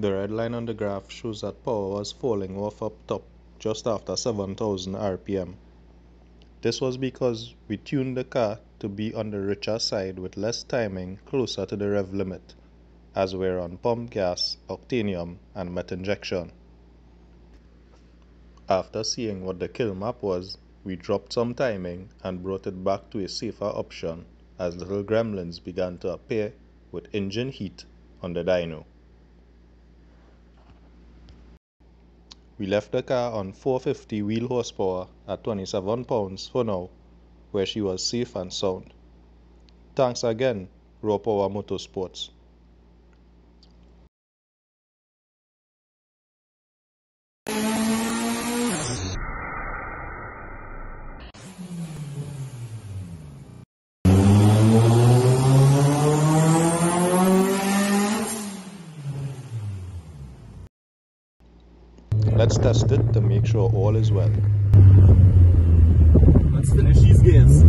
The red line on the graph shows that power was falling off up top just after 7000 RPM. This was because we tuned the car to be on the richer side with less timing closer to the rev limit, as we're on pump gas, octanium and meth injection. After seeing what the kill map was, we dropped some timing and brought it back to a safer option as little gremlins began to appear with engine heat on the dyno. We left the car on 450 wheel horsepower at 27 pounds for now, where she was safe and sound. Thanks again, Raw Power Motorsports. Let's test it to make sure all is well. Let's finish these gears.